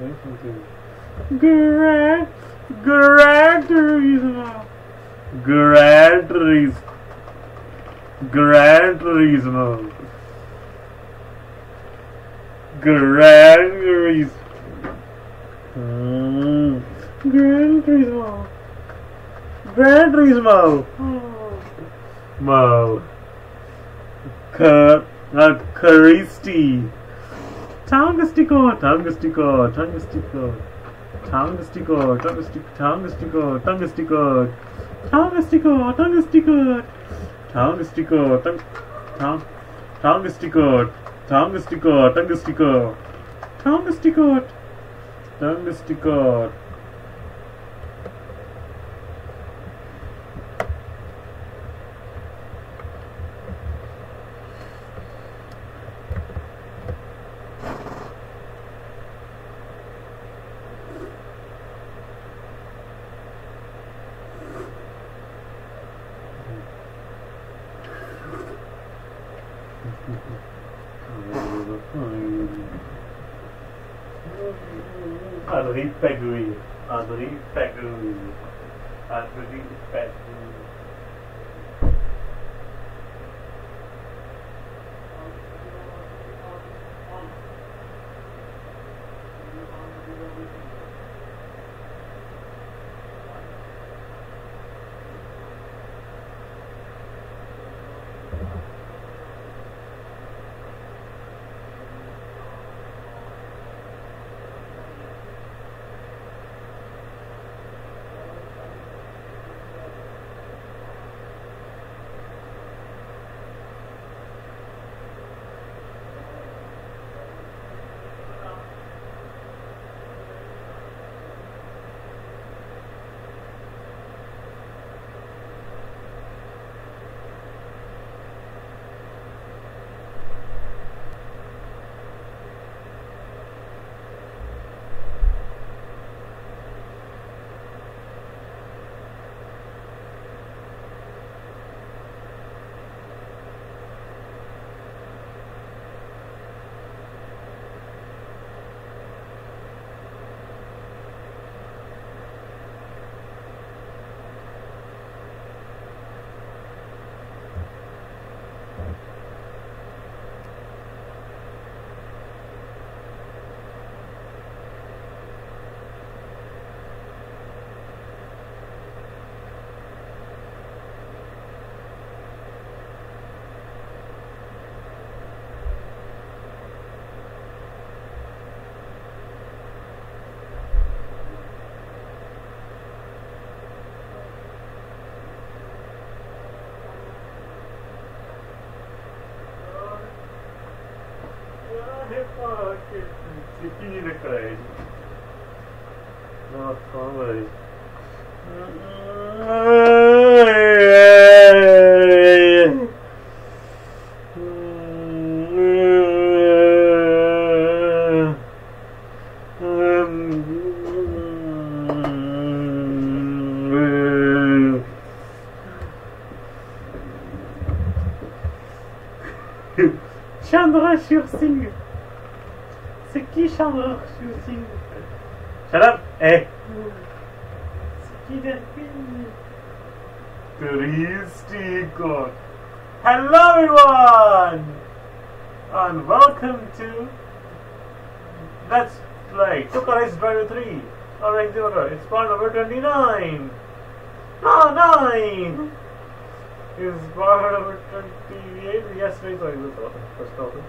Something. Gran Gran Turismo. Gran Turismo. Gran Turismo. Mm. Gran Turismo. Gran Turismo. Mo. Car, uh, Caristi. Tongastico, Tongastico, Tongastico. Tongastico, Tongastico, Tongastico, Tongastico. Tongastico, Tongastico. Tongastico, Tong, Tong, Tongastico, Tongastico, Tongastico. Adorei peguei. Adorei peguei. Adorei peguei. falar que, que pira, cara. Nossa, fala hum. aí. Qui Chandra Singh Shut up! Eh! C'est qui Hello everyone! And welcome to Let's Play TOCA Race Driver 3. Alright, it's part number 29. No, 9! Is part number 28. Yes, Yesterday, sorry, was the first topic.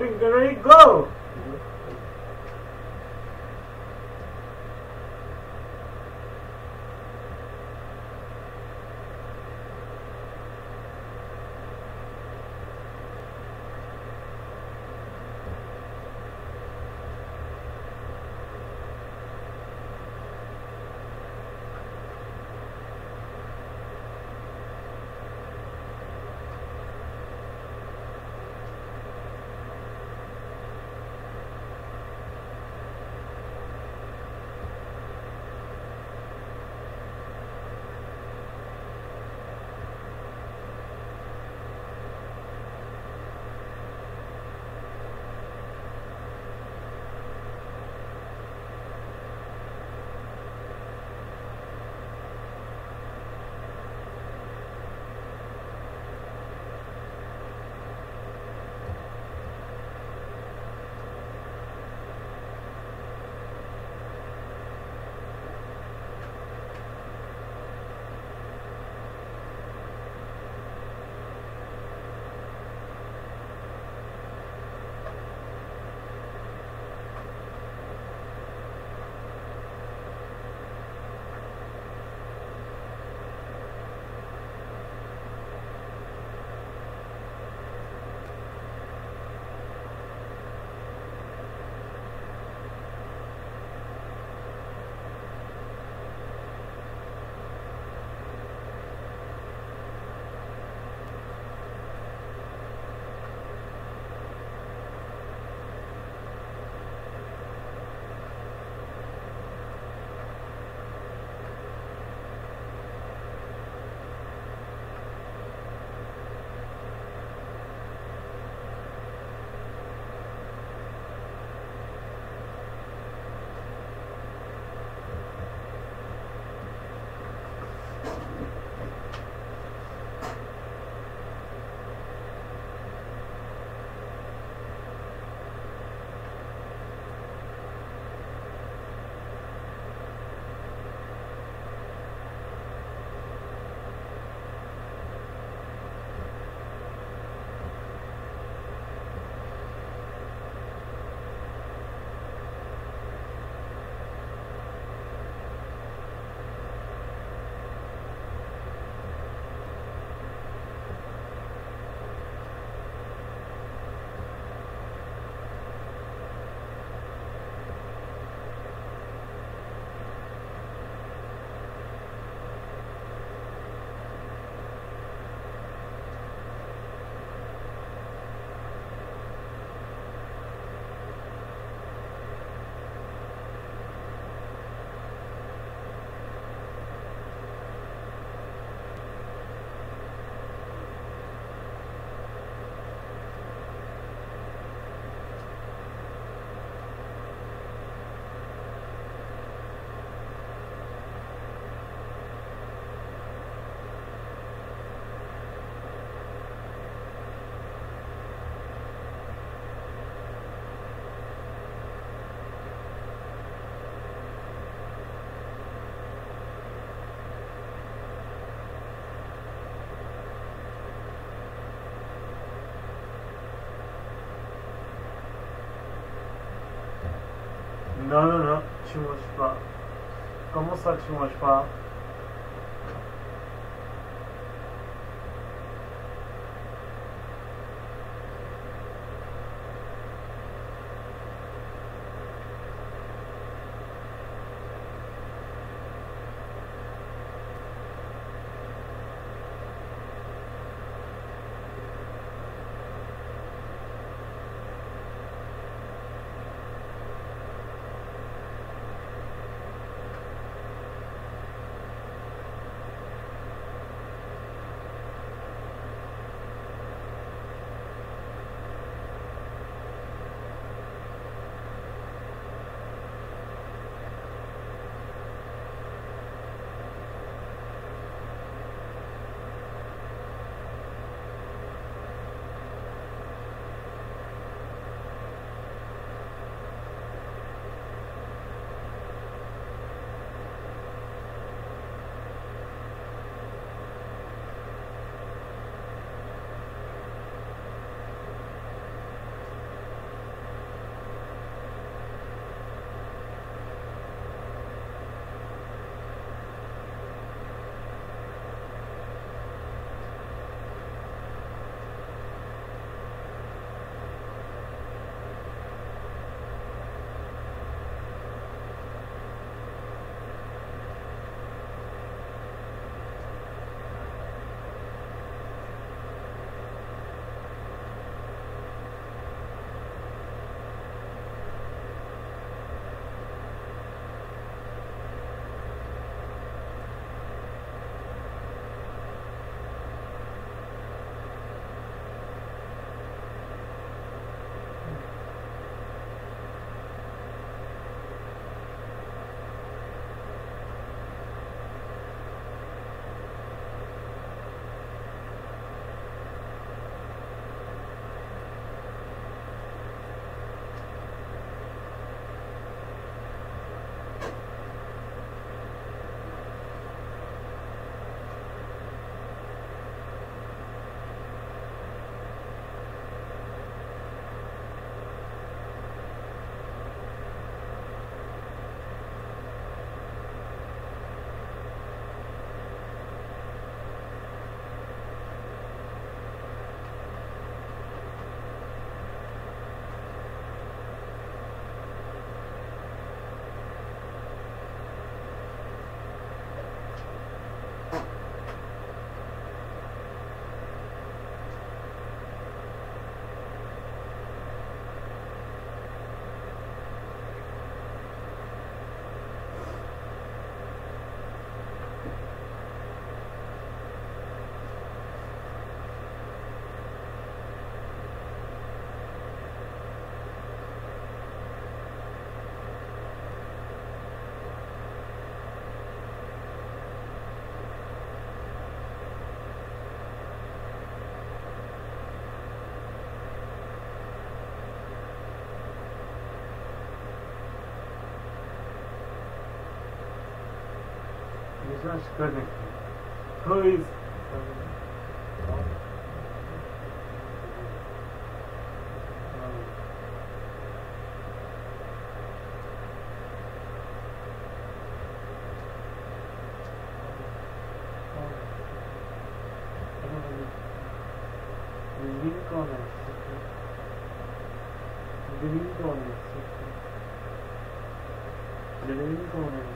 So, Drink ready, go! Non, non, non, tu manges pas. Comment ça, tu manges pas? 一番しっかりできてる。Who is Lincoln Lincoln Lincoln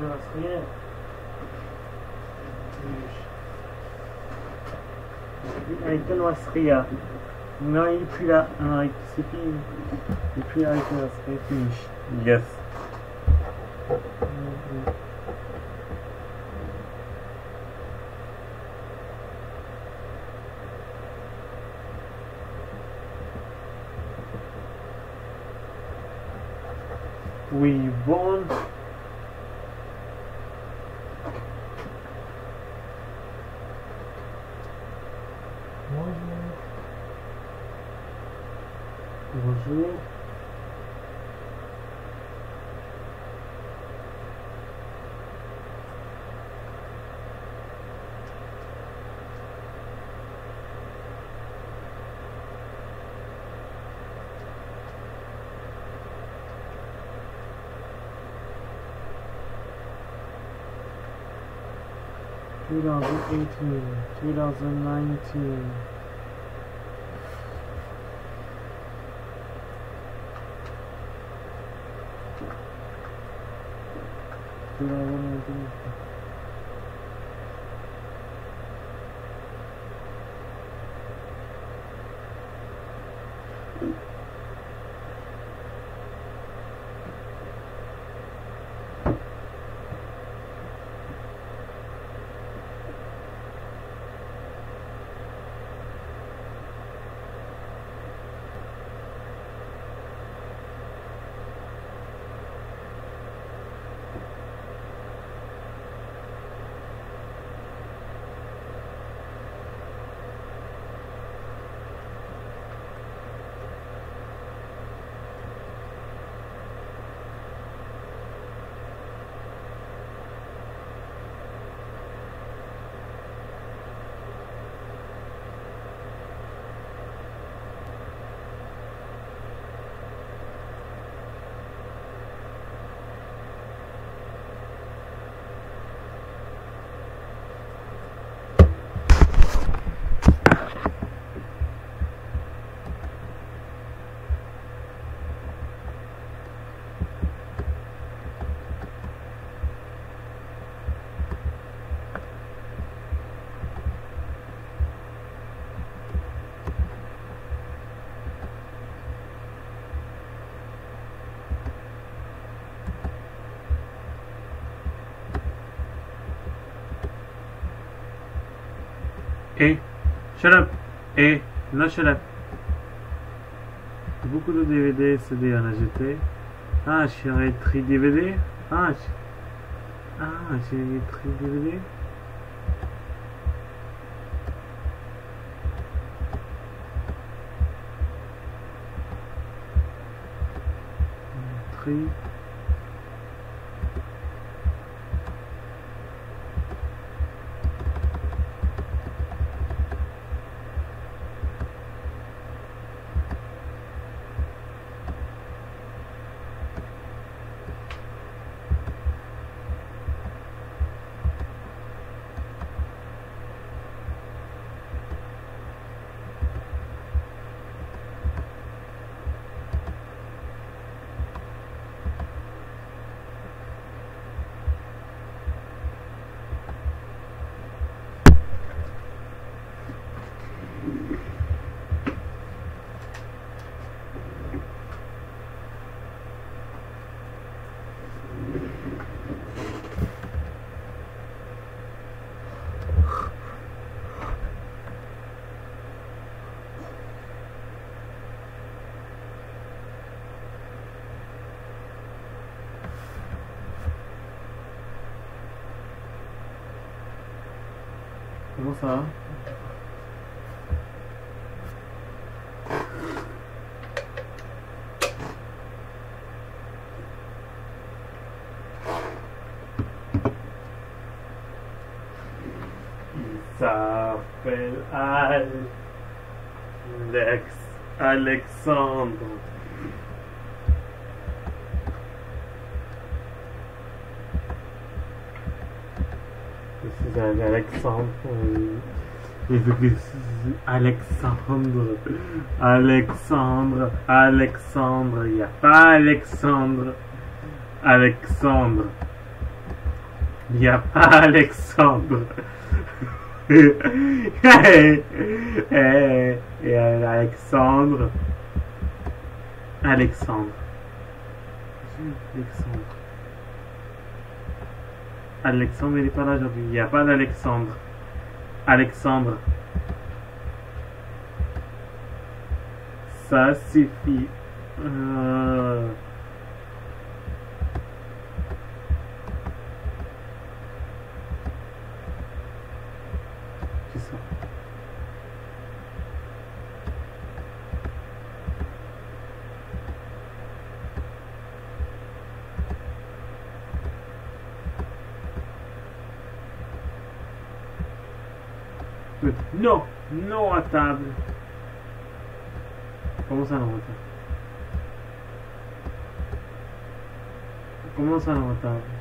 Non, c'est fini. Il est plus là avec une Wastria. Finish. Yes. We won. Bonjour. Two thousand eighteen, two thousand nineteen. nhiều hơn nhiều hơn nhiều hơn nhiều hơn nhiều hơn nhiều hơn Lâchez-la. Beaucoup de DVD, CD à la GT. Ah, j'ai 3 DVD. Ah, ah j'ai 3 DVD. Comment ça s'appelle Alex. Alexandre. Alexandre. Que Alexandre. Alexandre. Alexandre. Il n'y a pas Alexandre. Alexandre. Il n'y a pas Alexandre. hey, et Alexandre. Alexandre. Alexandre. Alexandre, il n'est pas là aujourd'hui. Il n'y a pas d'Alexandre. Alexandre. Ça suffit. Euh... WhatsApp. ¿Cómo se anota? ¿Cómo se anota?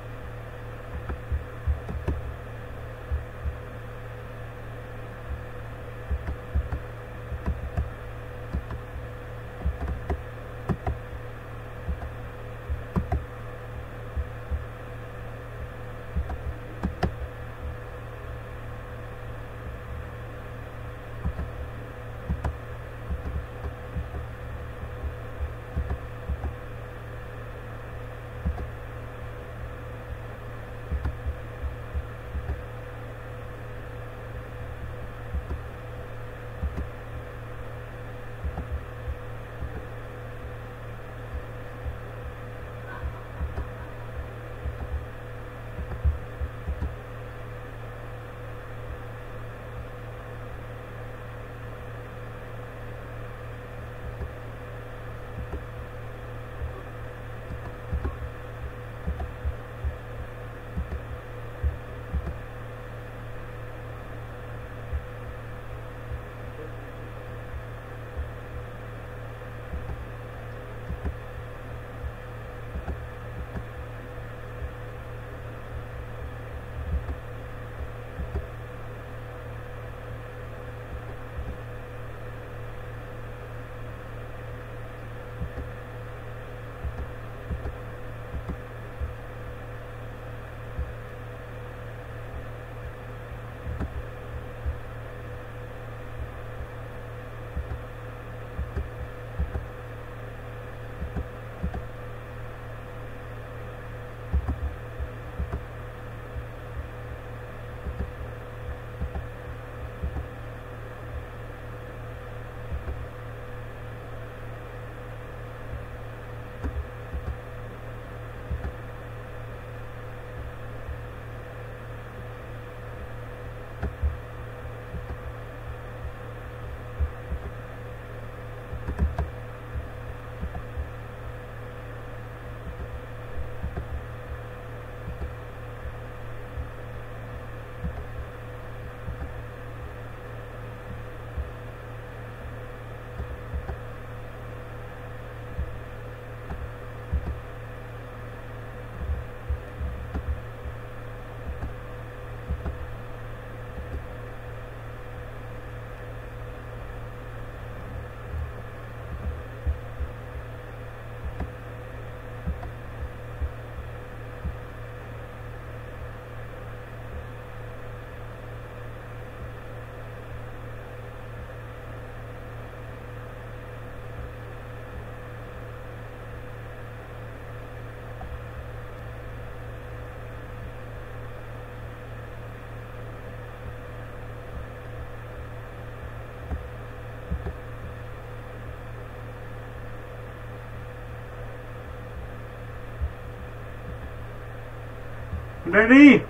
Daddy!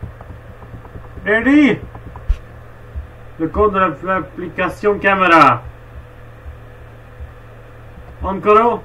Daddy! Le code de l'application caméra. Encore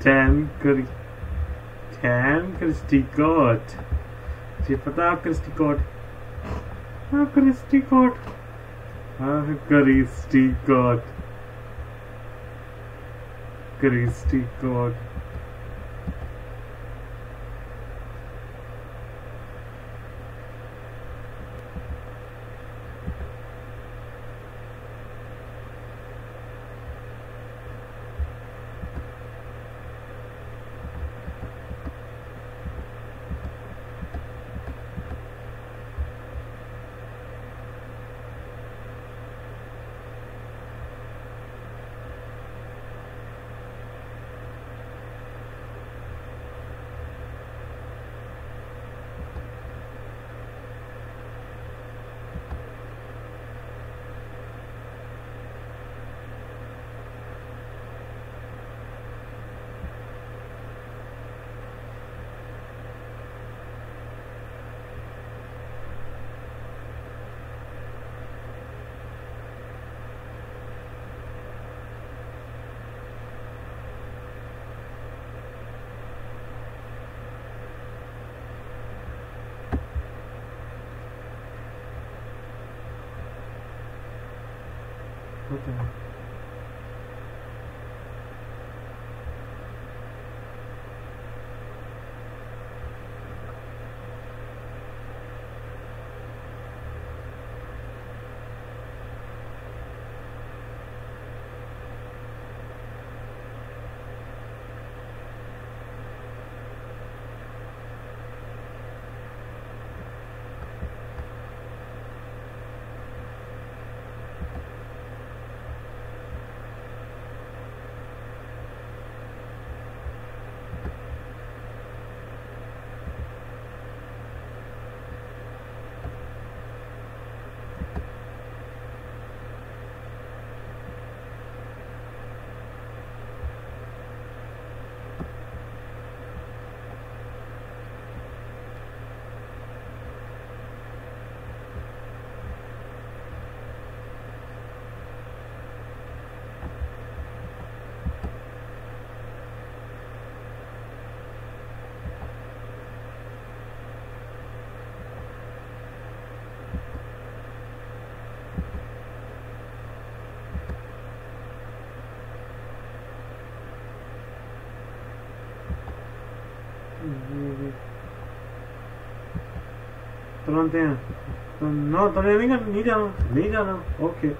Ten Chris Ten Christy God. मुझे पता Christie code हाँ Christie code हाँ Christie code Christie code Okay. durante no, todavía mira, míralo, míralo, ok.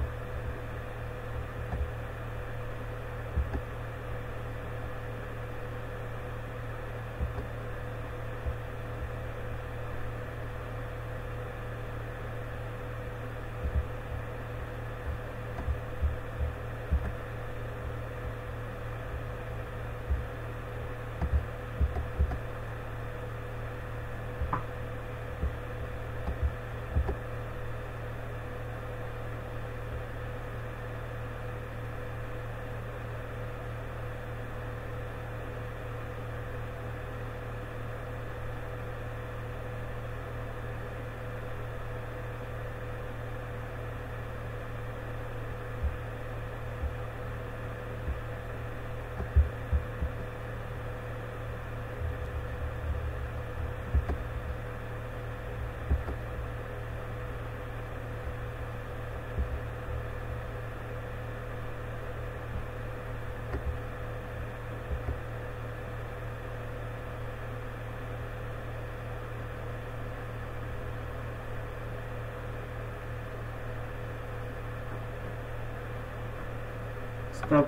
Stop.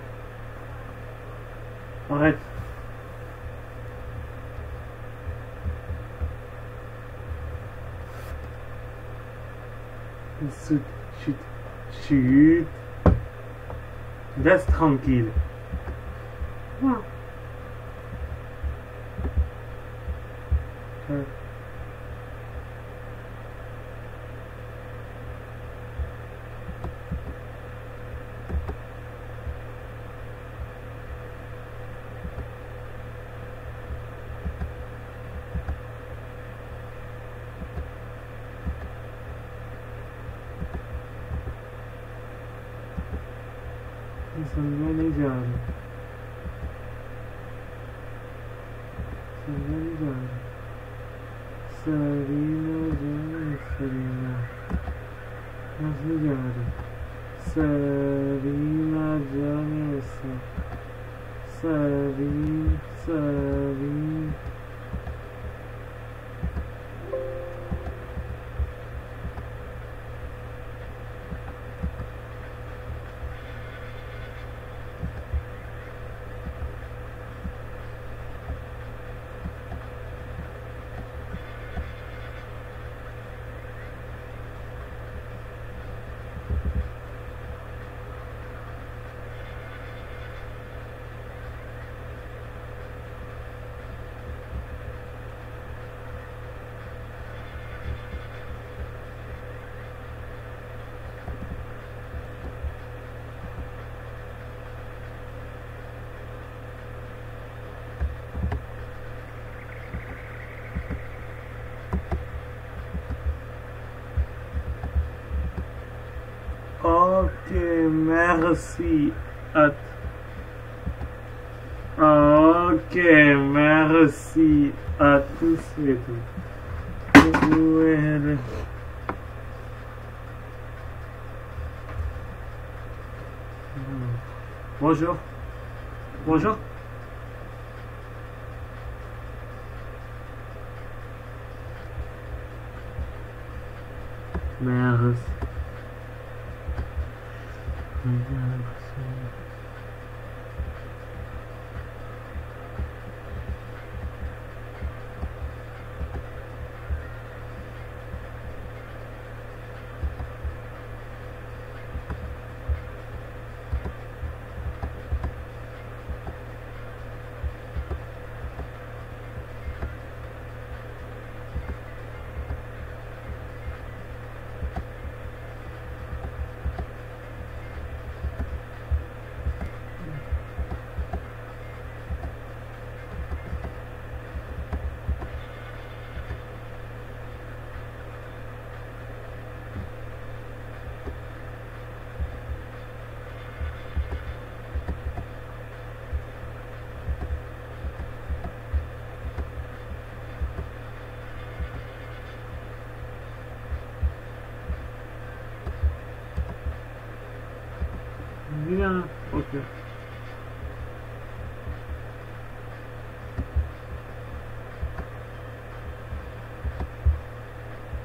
Arrête. Chut, chut, chut. Reste tranquille. merci à tous et toutes. Bonjour. Bonjour. Merci.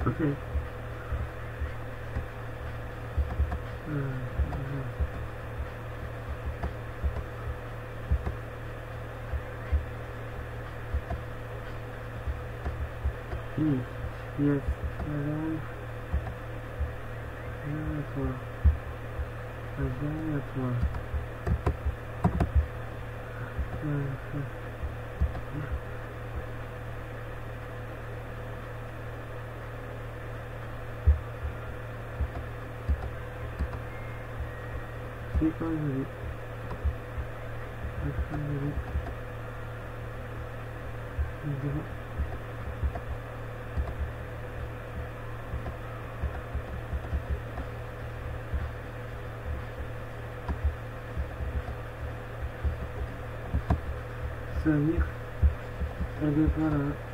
Угу. Yes, yes, around. Язва. Язва. Язва. Vais. Je vais. Samir, elle est là?